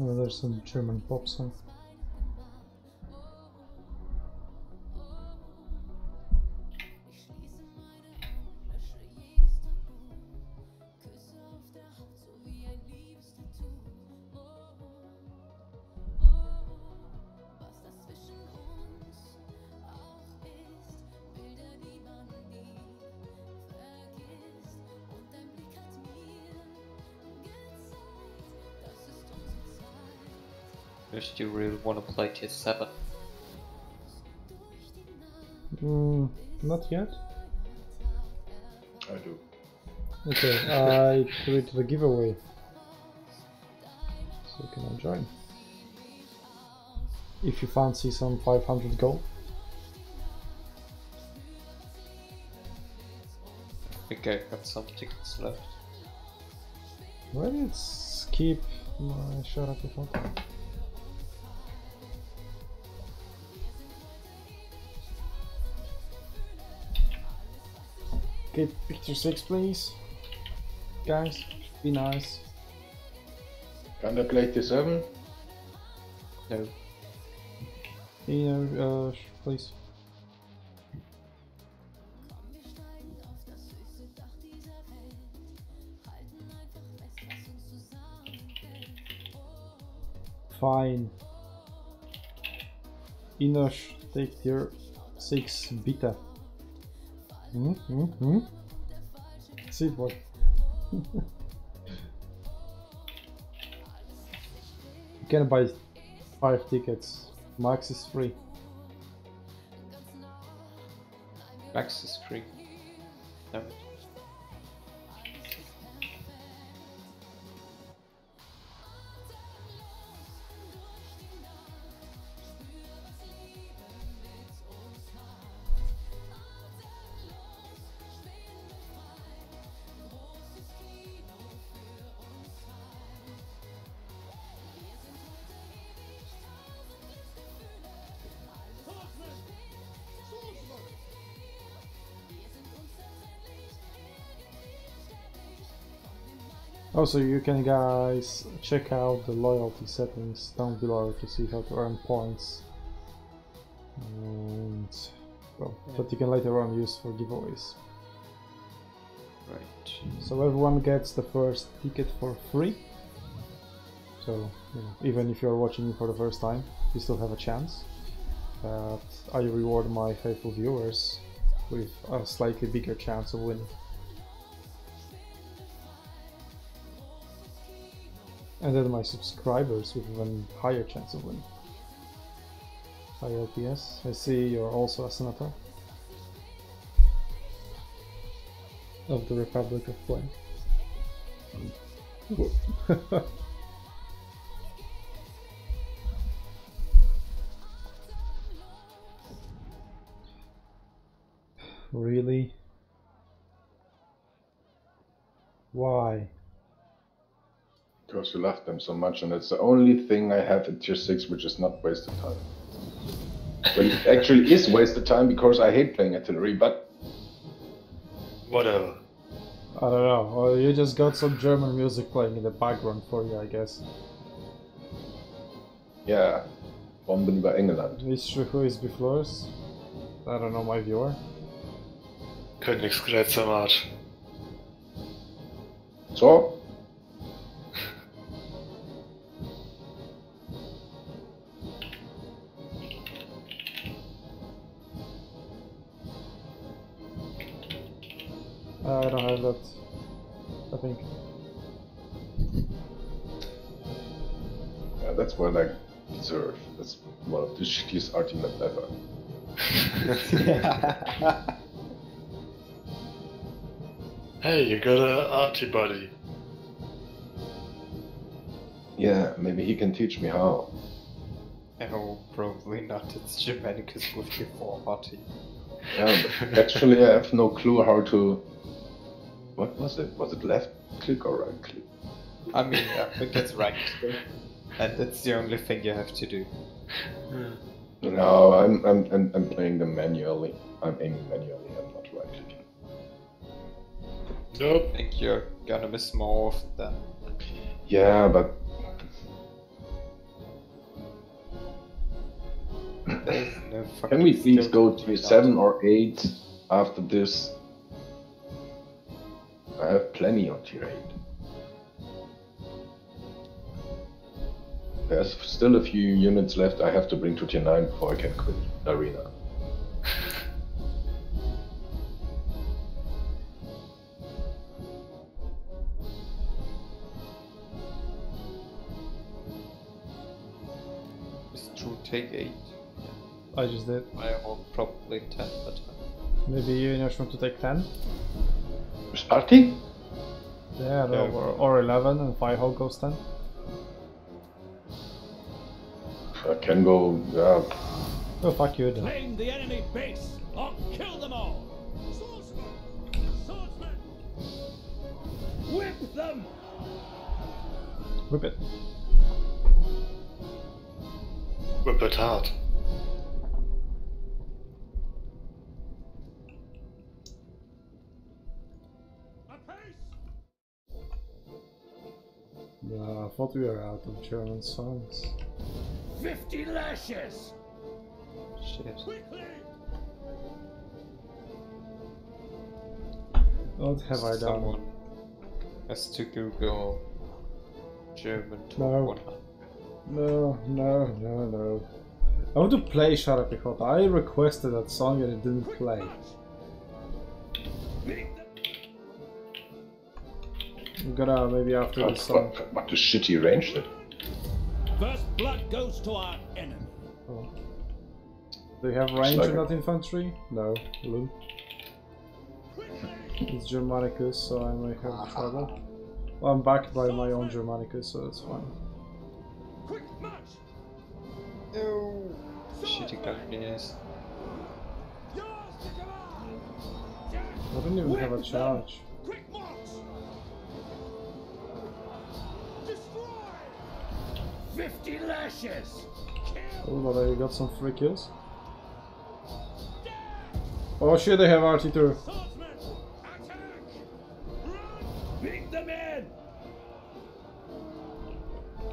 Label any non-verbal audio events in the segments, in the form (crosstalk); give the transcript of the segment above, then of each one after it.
There's some German pop song. If you really want to play tier 7. Mm, not yet. I do. Okay, I (laughs) created a giveaway. So you can join. If you fancy some 500 gold. I think I got some tickets left. Well, let's keep my shot at the Okay, picture 6 please. Guys, be nice. Can I play tier 7? No. You know, uh, please. Fine. Inosh, take your six beta. Hmm, hmm, hmm. See what? you can buy five tickets. Max is free. Max is free. Damn it. Also, you can guys check out the loyalty settings down below to see how to earn points. And well, that you can later on use for giveaways. Right. So everyone gets the first ticket for free. So you know, even if you're watching me for the first time, you still have a chance. But I reward my faithful viewers with a slightly bigger chance of winning. And then my subscribers with even higher chance of winning. Hi LPS, I see you're also a senator of the Republic of Play. (laughs) really? Why? Because you love them so much, and it's the only thing I have at tier 6 which is not wasted time. But it actually is wasted time because I hate playing artillery, but Whatever. I don't know. Or you just got some German music playing in the background for you, I guess. yeah, Bomben über England. Is who is before us. I don't know my viewer. Königsgerät am Arsch. So, Uh, I don't have that. I think. yeah, that's what I deserve. That's one of the shittiest argument ever. Hey, you got an arty buddy. Yeah, maybe he can teach me how. No, probably not. It's Germanicus with before Marty. Yeah, but actually I have no clue how to... What was it? Was it left click or right click? I mean, I think it's right and that's the only thing you have to do. Hmm. No, I'm I'm I'm, I'm playing them manually. I'm aiming manually. I'm not right clicking. Nope. I think you're gonna miss more of them. Yeah, but. Can we please go to seven or eight after this? I have plenty on tier eight. There's still a few units left I have to bring to tier nine before I can quit the arena. It's true, take 8. I just did. I will probably 10, but uh, Maybe you Inosh want to take 10? Starting? Yeah, no, Yeah. or, or 11 and Firehawk goes 10. I can go. Yeah, Oh, fuck you then. Claim the enemy base or kill them all! Swordsman! Swordsman! Whip them! Whip it. Whip it hard. Apace! Uh, I thought we were out of German songs. Fifty lashes! shit. Quickly! What have I done? Someone has to Google German top No. 100. No, no, no, no. I want to play Shut Up Pechota. I requested that song and it didn't play. I'm gonna maybe after what, this song. what, what a shitty range that. First blood goes to our enemy. Oh. Do you have range like in it. that infantry? No. Blue. It's Germanicus, so I may have trouble. Well, I'm backed by my own Germanicus, so that's fine. Quick march! No! Shitty Buccaneers. Yours to command! Jack, I don't even have a charge. 50 lashes. Oh, but I got some free kills. Oh shit, they have arty too.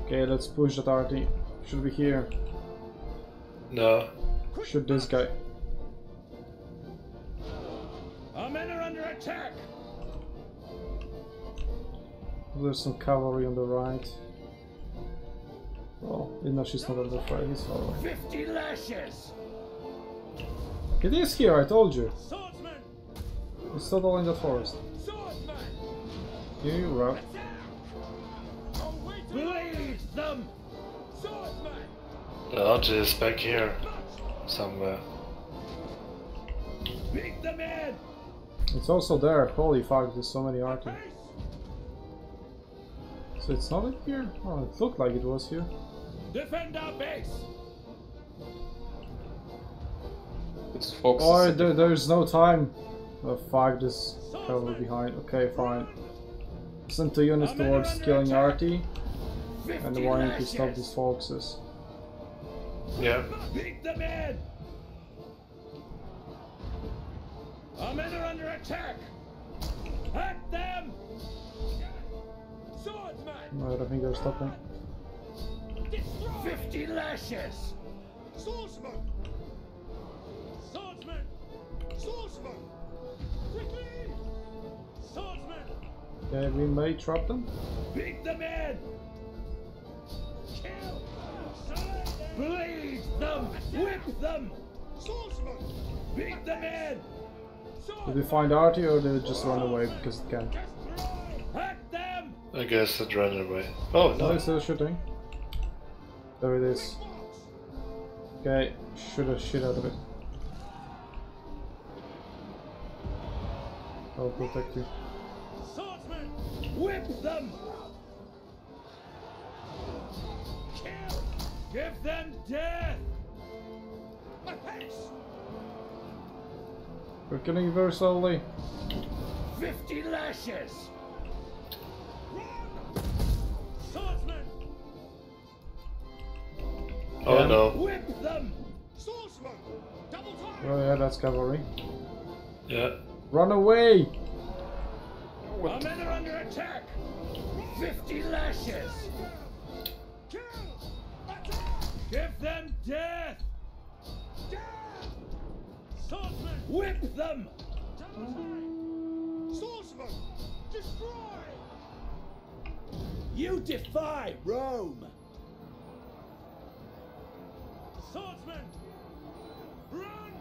Okay, let's push that arty. Should be here. No. Shoot this guy. Our men are under attack. There's some cavalry on the right. Well, Inosh is not under fire, he's far away. Fifty lashes! It is here, I told you. Swordsman! It's not all in the forest. Swordsman! You rock. Bleed them! Swordsman! The archer is back here somewhere. Beat them in! It's also there. Holy fuck, there's so many arty. Pace! So it's not in here? Oh, it looked like it was here. Defend our base! It's Fox. Oh, there, there's no time. Oh fuck, this cavalry behind. Okay, fine. Send two units towards killing arty, and Fifty wanting to lashes! stop these foxes. Yeah. Beat them in! Our men are under attack! At them! Swordsman! No, I don't think they're stopping. Fifty lashes! Swordsman! Swordsman! Swordsman! Quickly! Swordsman! Okay, we may trap them. Beat them in! Kill! Bleed them! Whip them! Swordsman! Beat them in! Did we find arty or did it just run away because it can? At them! I guess it ran away. Oh No, no. it's still shooting. There it is. Okay, shoot the shit out of it. I'll protect you. Swordsman! Whip them! Kill! Give them death! We're killing very slowly. Fifty lashes! Oh Yeah. no. Whip them! Swordsman! Double time! Oh yeah, that's cavalry. Yeah. Run away! Our men are under attack! Fifty lashes! Kill! Attack! Give them death! Death! Swordsman! Whip them! Swordsman! Destroy! You defy Rome! Swordsman! Run!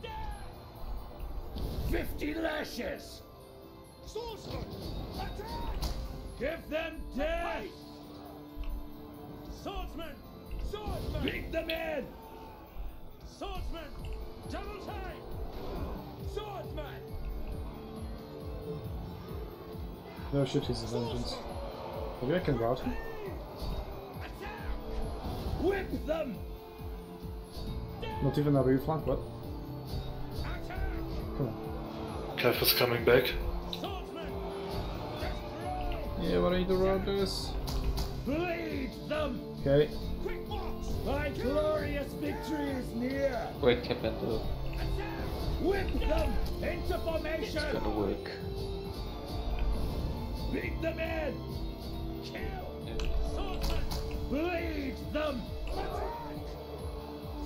Death! Fifty lashes! Swordsman! Attack! Give them death! Swordsman! Swordsman! Beat them in! Swordsman! Double time! Swordsman! No shit, he's a vengeance. Maybe I can route him? Attack! Whip them! Not even a rear flank, what? Attack! Come on. Kev is coming back. Yeah, what are you doing route this? Bleed them! Okay. Quick box! My glorious victory is near! Wait, Capendo. Attack! Whip them into formation! It's gonna work. Beat them in! Kill! Swordsman! Bleed them! Attack!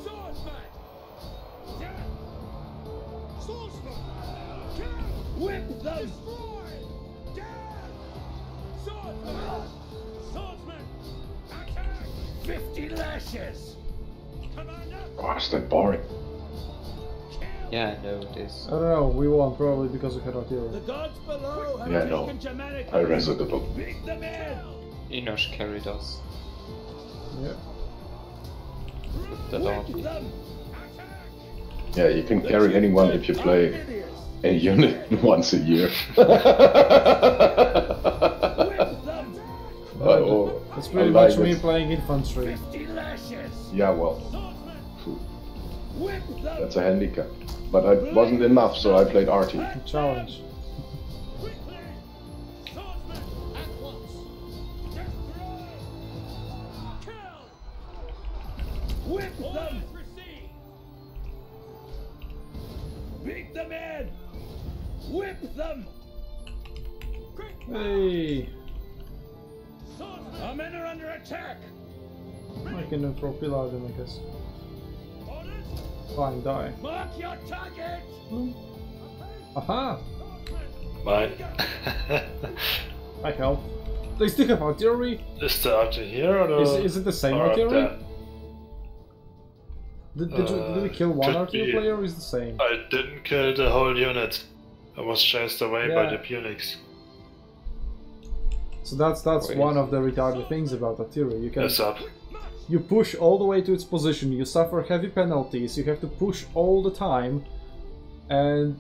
Swordsman! Death! Swordsman! Kill! Whip them! Destroy! Death! Swordsman! Swordsman! Attack! Fifty lashes! Commander! Gosh, that boring. Yeah, I know this. I don't know, we won probably because we had artillery. The gods below have Yeah, taken know. Germanic I read the book. Beat them in! Enosh carried us. Yeah. The donkey. Yeah, you can carry anyone if you play a unit (laughs) once a year. (laughs) Whip oh, uh, That's pretty like much me playing infantry. Yeah, well, Swordsman! phew, Whip them! that's a handicap. But it wasn't enough, so I played arty. Challenge. Whip them! Beat them in! Whip them! Hey! Swordsman! Our men are under attack! I can then throw pillar them, I guess. Orders! Fine, die. Mark your target! Hmm? Aha! Mine. (laughs) I help. They still have artillery? is the archer here or Is, is it the same or up artillery? There? Did, did, you, did we Uh, kill one could artillery be. player or is it the same? I didn't kill the whole unit. I was chased away by the Punics. So that's that's Wait. one of the retarded things about artillery. You can It's up. you push all the way to its position, you suffer heavy penalties, you have to push all the time, and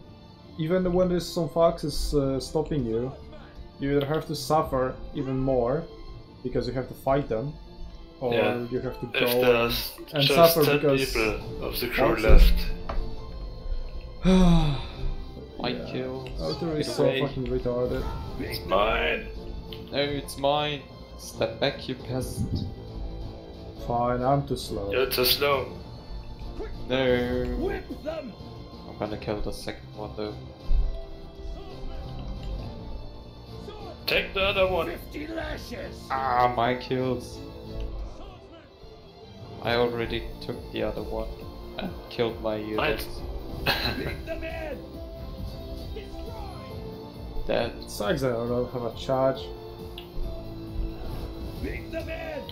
even when there's some foxes uh, stopping you, you either have to suffer even more because you have to fight them, or Yeah. you have to If go. there's and just suffer 10 because- people of the crew Foxes. left. (sighs) My Yeah. kill. Artillery is so away. fucking retarded. It's mine. No, it's mine. Step back, you peasant. Fine, I'm too slow. You're too slow. No. Whip them! I'm gonna kill the second one though. Take the other one. Fifty lashes! Ah, my kills. Swordsman! I already took the other one and killed my unit. Beat them in! Destroy! Dead. Sucks that I don't have a charge. Beat them in!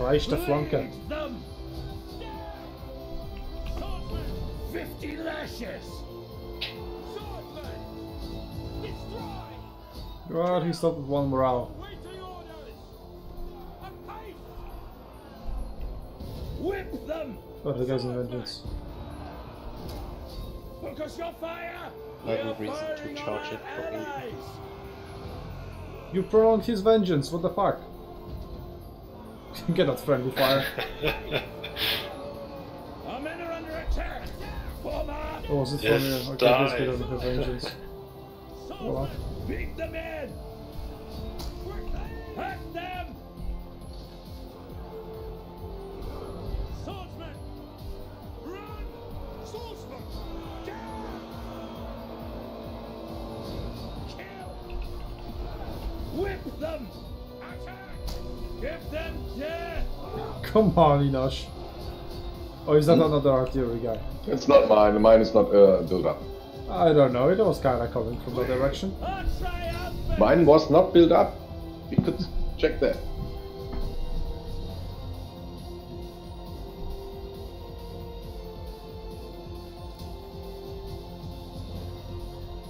Rechte Flanke. Bleed them! Fifty lashes! God, he stopped with one morale. Oh, the guy's in vengeance. Focus your fire! No We reason to charge it for You prolonged his vengeance, what the fuck? (laughs) Get that friendly fire. (laughs) Our men are under attack! Form up! Or oh, was it Yes, from you? Okay, die. let's get on her vengeance. (laughs) Swordsman! Beat them in! Inosh. Oh, is that another artillery guy? It's not mine. Mine is not uh, built up. I don't know, it was kinda coming from that direction. Mine was not built up. We could check that.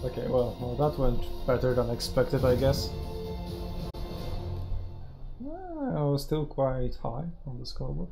Okay, well, well, that went better than expected, I guess. Was still quite high on the scoreboard.